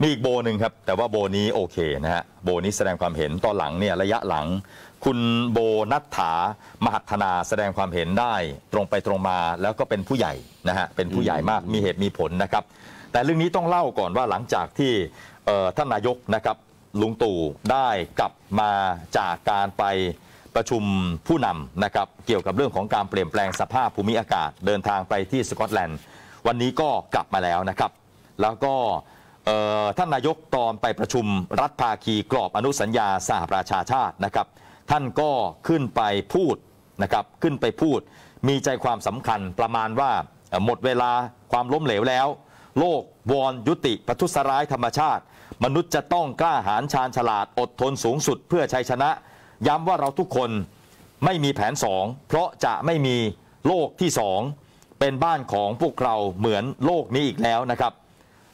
มีอีกโบหนึ่งครับ แต่ว่าโบนี้โอเคนะฮะโบนี้แสดงความเห็นตอนหลังเนี่ยระยะหลัง คุณโบนัทถามหัฒนาแสดงความเห็นได้ตรงไปตรงมาแล้วก็เป็นผู้ใหญ่นะฮะเป็นผู้ใหญ่มากมีเหตุมีผลนะครับ แต่เรื่องนี้ต้องเล่าก่อนว่าหลังจากที่เอ่อท่านนายกนะครับลุงตู่ได้กลับมาจากการไปประชุมผู้นำนะครับเกี่ยวกับเรื่องของการเปลี่ยนแปลงสภาพภูมิอากาศ เดินทางไปที่สกอตแลนด์ วันนี้ก็กลับมาแล้วนะครับ แล้วก็เอ่อ ท่านนายกตอนไปประชุมรัฐภาคีกรอบอนุสัญญาสหประชาชาตินะครับ ท่านก็ขึ้นไปพูดนะครับขึ้นไปพูด มีใจความสำคัญประมาณว่าหมดเวลาความล้มเหลวแล้ว โลกวอนยุติประทุษร้ายธรรมชาติ มนุษย์จะต้องกล้าหาญชาญฉลาดอดทนสูงสุดเพื่อชัยชนะ ย้ำว่าเราทุกคนไม่มีแผนสองเพราะจะไม่มีโลกที่สองเป็นบ้านของพวกเราเหมือนโลกนี้อีกแล้วนะครับ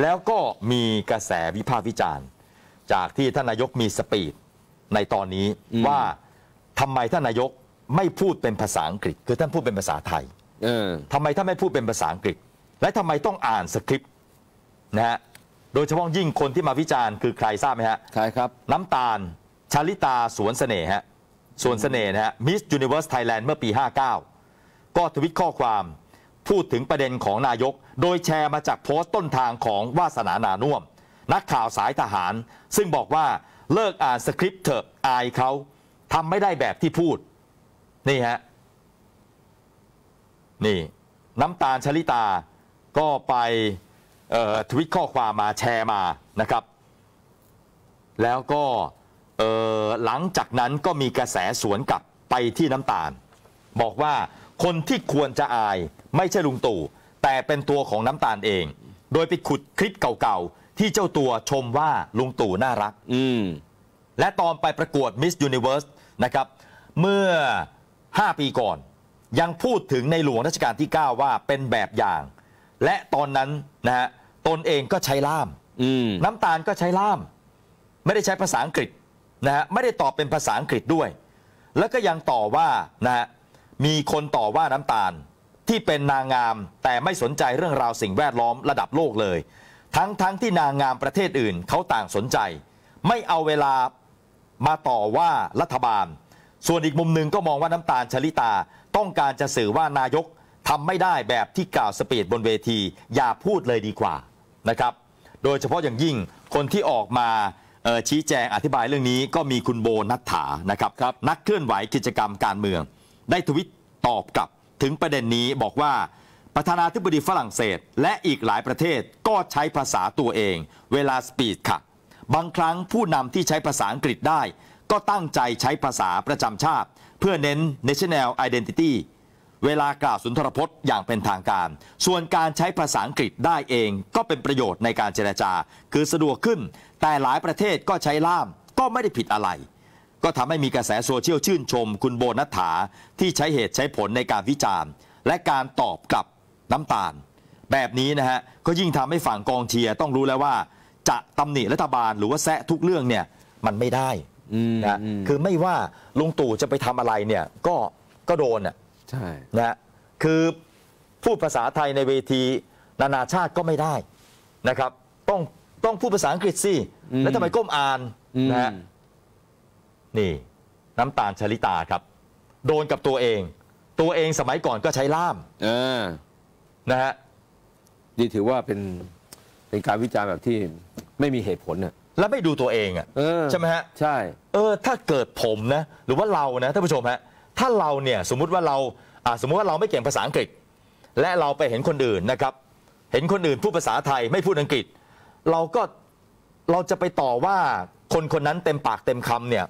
แล้วก็มีกระแสวิพากษ์วิจารณ์ จากที่ท่านนายกมีสปีดในตอนนี้อืมว่าทำไมท่านนายกไม่พูดเป็นภาษาอังกฤษ คือท่านพูดเป็นภาษาไทยเออทำไมท่านไม่พูดเป็นภาษาอังกฤษ และทำไมต้องอ่านสคริปต์นะฮะโดยเฉพาะยิ่งคนที่มาวิจารณ์คือใครทราบไหมฮะใครครับ น้ำตาล ชาลิตาสวนเสน่ห์ฮะส่วนเสน่ห์นะฮะมิสยูนิเวอร์สไทยแลนด์เมื่อปี 59 ก็ทวิตข้อความ พูดถึงประเด็นของนายก โดยแชร์มาจากโพสต์ต้นทางของวาสนานาน่วมนักข่าวสายทหาร ซึ่งบอกว่าเลิกอ่านสคริปต์เถอะอายเขาทำไม่ได้แบบที่พูด นี่ฮะ นี่ น้ำตาลชลิตาก็ไปทวิตข้อความมาแชร์มานะครับ แล้วก็หลังจากนั้นก็มีกระแสสวนกลับไปที่น้ำตาล บอกว่า คนที่ควรจะอายไม่ใช่ลุงตู่ แต่เป็นตัวของน้ำตาลเอง โดยไปขุดคลิปเก่าๆ ที่เจ้าตัวชมว่าลุงตู่น่ารัก อืมและตอนไปประกวด Miss Universe นะครับ เมื่อ 5 ปีก่อน ยังพูดถึงในหลวงรัชกาลที่ 9 ว่าเป็นแบบอย่าง และตอนนั้นนะฮะตนเองก็ใช้ล่าม อืมน้ำตาลก็ใช้ล่าม ไม่ได้ใช้ภาษาอังกฤษนะฮะไม่ได้ตอบเป็นภาษาอังกฤษด้วย แล้วก็ยังต่อว่านะฮะ มีคนต่อว่าน้ำตาล ที่เป็นนางงามแต่ไม่สนใจเรื่องราวสิ่งแวดล้อมระดับโลกเลย ทั้งทั้งที่นางงามประเทศอื่นเขาต่างสนใจ ไม่เอาเวลามาต่อว่ารัฐบาล ส่วนอีกมุมหนึ่งก็มองว่าน้ำตาลชลิตาต้องการจะสื่อว่านายกทำไม่ได้แบบที่กล่าว speech บนเวที อย่าพูดเลยดีกว่านะครับ โดยเฉพาะอย่างยิ่งคนที่ออกมาชี้แจงอธิบายเรื่องนี้ก็มีคุณโบว์ ณัฏฐานะครับครับนักเคลื่อนไหวกิจกรรมการเมือง ได้ทวิตตอบกลับถึงประเด็นนี้บอกว่าประธานาธิบดีฝรั่งเศส และอีกหลายประเทศก็ใช้ภาษาตัวเอง เวลา speech ค่ะ บางครั้งผู้นำที่ใช้ภาษาอังกฤษได้ ก็ตั้งใจใช้ภาษาประจำชาติ เพื่อเน้น national identity เวลากล่าวสุนทรพจน์อย่างเป็นทางการ ส่วนการใช้ภาษาอังกฤษได้เอง ก็เป็นประโยชน์ในการเจรจา คือสะดวกขึ้น แต่หลายประเทศก็ใช้ล่ามก็ไม่ได้ผิดอะไร ก็ทำให้มีกระแสโซเชียลชื่นชม คุณโบนัฐถาที่ใช้เหตุใช้ผลในการวิจารณ์ และการตอบกลับน้ำตาล แบบนี้นะฮะก็ยิ่งทำให้ฝั่งกองเชียร์ต้องรู้แล้วว่า จะตำหนิรัฐบาลหรือว่าแซะทุกเรื่องเนี่ยมันไม่ได้อืมนะอืมคือไม่ว่าลุงตู่จะไปทำอะไรเนี่ยก็ก็โดนอะใช่นะฮะคือพูดภาษาไทยในเวทีนานาชาติก็ไม่ได้นะครับ ต้องต้องพูดภาษาอังกฤษสิแล้วทำไมก้มอ่านอืมนะฮะ นี่ น้ำตาลชลิตาครับ โดนกับตัวเอง ตัวเองสมัยก่อนก็ใช้ล่ามเออนะฮะนี่ถือว่าเป็นเป็นการวิจารณ์แบบที่ไม่มีเหตุผลน่ะแล้วไม่ดูตัวเองอะเออใช่ไหมฮะใช่ เออ ถ้าเกิดผมนะ หรือว่าเรานะท่านผู้ชมฮะถ้าเราเนี่ยสมมุติว่าเราอ่าสมมุติว่าเราไม่เก่งภาษาอังกฤษ และเราไปเห็นคนอื่นนะครับ เห็นคนอื่นพูดภาษาไทยไม่พูดอังกฤษ เราก็เราจะไปต่อว่าคนคนนั้นเต็มปากเต็มคำเนี่ย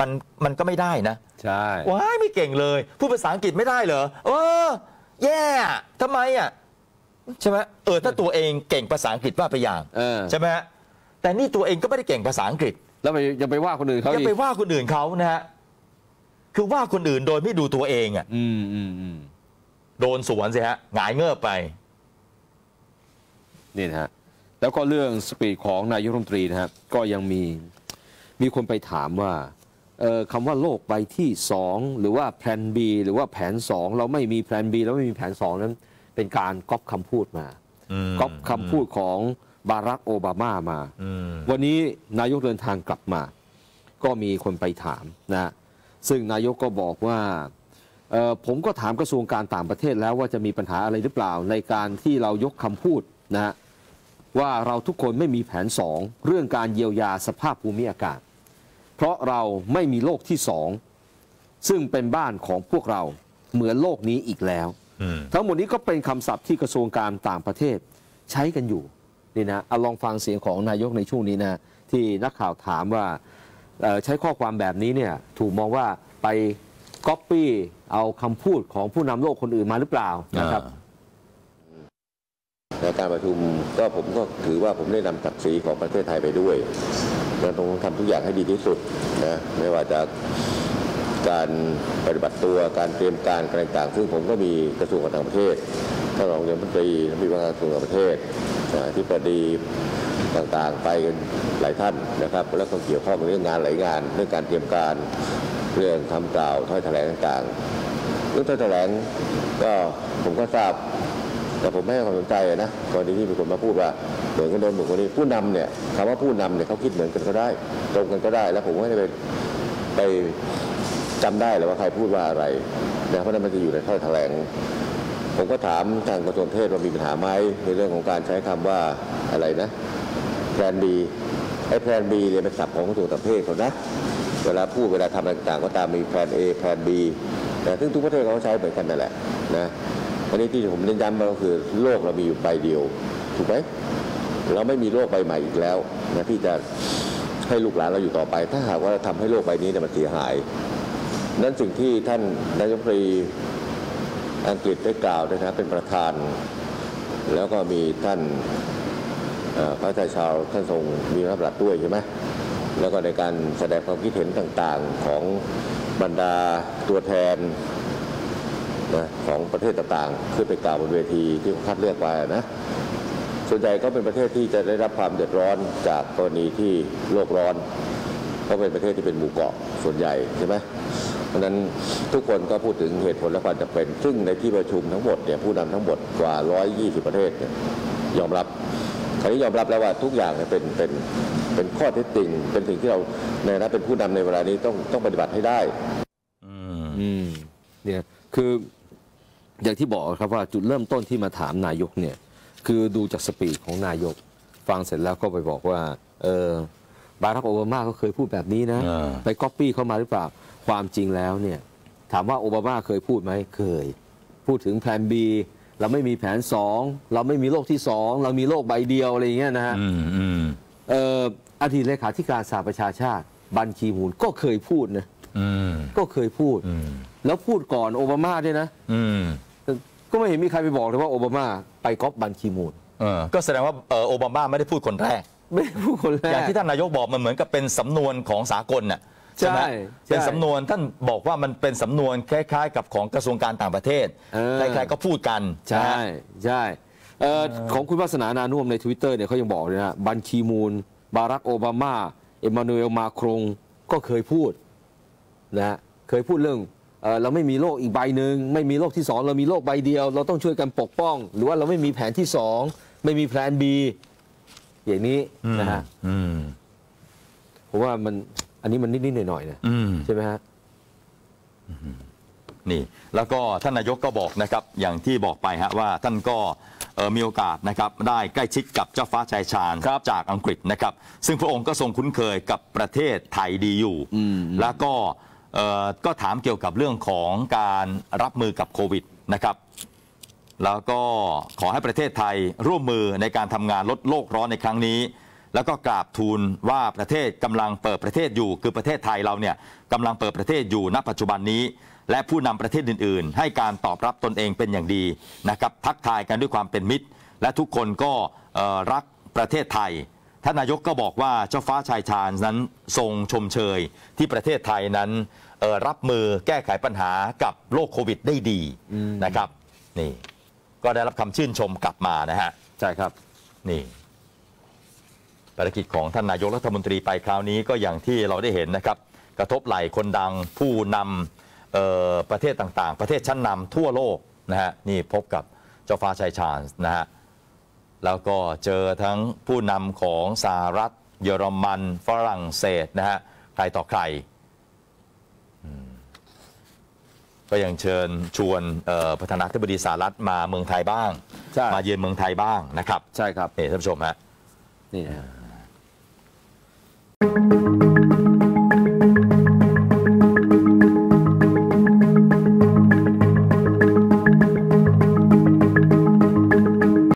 มันมันก็ไม่ได้นะใช่ว้ายไม่เก่งเลยพูดภาษาอังกฤษไม่ได้เหรอเออ แย่อะทำไมอะใช่ไหมเออถ้าตัวเองเก่งภาษาอังกฤษว่าไปอย่างเออใช่ไหมฮะแต่นี่ตัวเองก็ไม่ได้เก่งภาษาอังกฤษแล้วไปยังไปว่าคนอื่นเขาอย่าอีกไปว่าคนอื่นเขานะฮะคือว่าคนอื่นโดยไม่ดูตัวเองอะอืมอืมอืมโดนสวนสิฮะหงายเงือบไป นี่นะฮะแล้วก็เรื่องสปีดของนายกรัฐมนตรีนะฮะก็ยังมีมีคนไปถามว่าเอ่อ คำว่าโลกใบที่สองหรือว่าแผน B หรือว่าแผนสองเราไม่มีแผน B แล้วไม่มีแผนสองนั้น เป็นการก๊อปคำพูดมาอืมก๊อปคำพูดของบารักโอบามามาอืมวันนี้นายกเดินทางกลับมา ก็มีคนไปถามนะซึ่งนายกก็บอกว่าเอ่อผมก็ถามกระทรวงการต่างประเทศแล้วว่าจะมีปัญหาอะไรหรือเปล่า ในการที่เรายกคำพูดนะฮะว่าเราทุกคนไม่มีแผนสองเรื่องการเยียวยาสภาพภูมิอากาศ เพราะเราไม่มีโลกที่สอง ซึ่งเป็นบ้านของพวกเราเหมือนโลกนี้อีกแล้วอืมทั้งหมดนี้ก็เป็นคำศัพท์ที่กระทรวงการต่างประเทศใช้กันอยู่นี่นะเอาลองฟังเสียงของนายกในช่วงนี้นะที่นักข่าวถามว่าเอ่อใช้ข้อความแบบนี้เนี่ยถูกมองว่าไปก๊อปปี้เอาคำพูดของผู้นำโลกคนอื่นมาหรือเปล่านะครับในการประชุมก็ผมก็ถือว่าผมได้นำศักดิ์ศรีของประเทศไทยไปด้วย เราต้องทำทุกอย่างให้ดีที่สุดนะไม่ว่าจะการปฏิบัติตัวการเตรียมการการต่างๆซึ่งผมก็มีกระทรวงการต่างประเทศท่านรองนายกรัฐมนตรีมีว่าการกระทรวงต่างประเทศที่ประดีต่างๆ ไปกันหลายท่านนะครับ แล้วก็เกี่ยวข้องเรื่องงานหลายงาน เรื่องการเตรียมการเรื่องคำกล่าวถ้อยแถลงต่างๆเรื่องถ้อยแถลงก็ผมก็ทราบ แต่ผมไม่ให้ความสนใจนะกรณีที่มีคนมาพูดว่า เหมือนกันโดนเหมือนคนนี้ผู้นำเนี่ยคำว่าผู้นำเนี่ยเขาคิดเหมือนกันก็ได้ ตรงกันก็ได้ แล้วผมไม่ได้ไปไปจำได้เลยว่าใครพูดว่าอะไรนะเพราะนั้นมันจะอยู่ในถ้อยแถลงผมก็ถามทางกระทรวงเทศว่ามีปัญหาไหมในเรื่องของการใช้คำว่าอะไรนะแพลนบีไอ้แพลนบีเนี่ยเป็นศัพท์ของกระทรวงต่างประเทศเขานะเวลาพูดเวลาทำอะไรต่างๆก็ตามมีแพลน A แพลน B นะซึ่งทุกประเทศเขาใช้เหมือนกันนั่นแหละนะอันนี้ที่ผมเน้นย้ำมาก็คือโลกเรามีอยู่ใบเดียว ถูกไหม เราไม่มีโลกใบใหม่อีกแล้วนะที่จะให้ลูกหลานเราอยู่ต่อไป ถ้าหากว่าเราทำให้โลกใบนี้เนี่ยมันเสียหาย นั้นสิ่งที่ท่านนายกรัฐมนตรีอังกฤษได้กล่าวนะครับเป็นประธาน แล้วก็มีท่านพระอายชาวท่านทรงมีพระบรัตด้วยใช่ไหมแล้วก็ในการแสดงความคิดเห็นต่างๆของบรรดาตัวแทนนะของประเทศต่างๆขึ้นไปกล่าวบนเวทีที่เขาคัดเลือกมานะ ส่วนใหญ่ก็เป็นประเทศที่จะได้รับความเดือดร้อนจากกรณีที่โลกร้อน ก็เป็นประเทศที่เป็นหมู่เกาะส่วนใหญ่ใช่ไหมเพราะฉะนั้นทุกคนก็พูดถึงเหตุผลและความจำเป็น ซึ่งในที่ประชุมทั้งหมดเนี่ยผู้นำทั้งหมดกว่า 120 ประเทศเนี่ยยอมรับคราวนี้ยอมรับแล้วว่าทุกอย่างเนี่ยเป็นเป็นเป็นข้อเท็จจริง เป็นสิ่งที่เราในฐานะเป็นผู้นำในเวลานี้ต้องต้องปฏิบัติให้ได้อืมอืมเนี่ยคืออย่างที่บอกครับว่าจุดเริ่มต้นที่มาถามนายกเนี่ย คือดูจากสปีดของนายก ฟังเสร็จแล้วก็ไปบอกว่า เออบารักโอบามาก็เคยพูดแบบนี้นะอ่าไปก๊อปปี้เข้ามาหรือเปล่า ความจริงแล้วเนี่ย ถามว่าโอบามาเคยพูดไหมเคย พูดถึงแผน B เราไม่มีแผน2เราไม่มีโลกที่2เรามีโลกใบเดียวอะไรอย่างเงี้ยนะฮะอืมอืมเอ่ออดีตเลขาธิการสหประชาชาติ บันคีมูลก็เคยพูดนะอืมก็เคยพูดอืมแล้วพูดก่อนโอบามาด้วยนะอืม ก็ไม่เห็นมีใครไปบอกเลยว่าโอบามาไปก๊อปบันคีมูลเออก็แสดงว่าเอ่อโอบามาไม่ได้พูดคนแรก ไม่ได้พูดคนแรอย่างกที่ท่านนายกบอกมันเหมือนกับเป็นสำนวนของสากลน่ะใช่ไหมใช่ใช่เป็นสำนวนท่านบอกว่ามันเป็นสำนวนคล้าย ๆ กับของกระทรวงการต่างประเทศเออใครๆก็พูดกัน ใช่นะฮะใช่เอ่อของคุณวาสนานานุ่มใน Twitter เนี่ยเขายังบอกเลยนะบันคีมูลบารักโอบามา เอมมานูเอลมาครงก็เคยพูดนะฮะเคยพูดเรื่อง เอ่อเราไม่มีโลกอีกใบหนึ่งไม่มีโลกที่สองเรามีโลกใบเดียว เราต้องช่วยกันปกป้อง หรือว่าเราไม่มีแผนที่สองไม่มีแผน B อย่างนี้นะฮะอืมผมว่ามันอันนี้มันนิดๆหน่อยๆนะอืมใช่ไหมฮะนี่แล้วก็ท่านนายกก็บอกนะครับอย่างที่บอกไปฮะว่าท่านก็เอ่อมีโอกาสนะครับได้ใกล้ชิดกับเจ้าฟ้าชายชาญครับจากอังกฤษนะครับ ซึ่งพระองค์ก็ทรงคุ้นเคยกับประเทศไทยดีอยู่อืมแล้วก็เอ่อ ก็ถามเกี่ยวกับเรื่องของการรับมือกับโควิดนะครับ แล้วก็ขอให้ประเทศไทยร่วมมือในการทำงานลดโลกร้อนในครั้งนี้ แล้วก็กราบทูลว่าประเทศกำลังเปิดประเทศอยู่ คือประเทศไทยเราเนี่ยกำลังเปิดประเทศอยู่ณปัจจุบันนี้ และผู้นำประเทศอื่น ๆ ให้การตอบรับตนเองเป็นอย่างดีนะครับทักทายกันด้วยความเป็นมิตร และทุกคนก็รักประเทศไทย ท่านนายกก็บอกว่าเจ้าฟ้าชายชาญนั้นทรงชมเชยที่ประเทศไทยนั้นเอ่อรับมือแก้ไขปัญหากับโรคโควิดได้ดีนะครับ นี่ ก็ได้รับคำชื่นชมกลับมานะฮะ ใช่ครับ นี่ภารกิจของท่านนายกรัฐมนตรีไปคราวนี้ก็อย่างที่เราได้เห็นนะครับ กระทบไหลคนดังผู้นำเอ่อประเทศต่างๆ ประเทศชั้นนำทั่วโลกนะฮะนี่พบกับเจ้าฟ้าชายชาญนะฮะ แล้วก็เจอทั้งผู้นำของสหรัฐ เยอรมัน ฝรั่งเศสนะฮะใครต่อใครอืมก็ยังเชิญชวนเอ่อประธานาธิบดีสหรัฐมาเมืองไทยบ้างใช่มาเยือนเมืองไทยบ้างนะครับ ใช่ครับนี่ท่านผู้ชมฮะนี่นะฮะ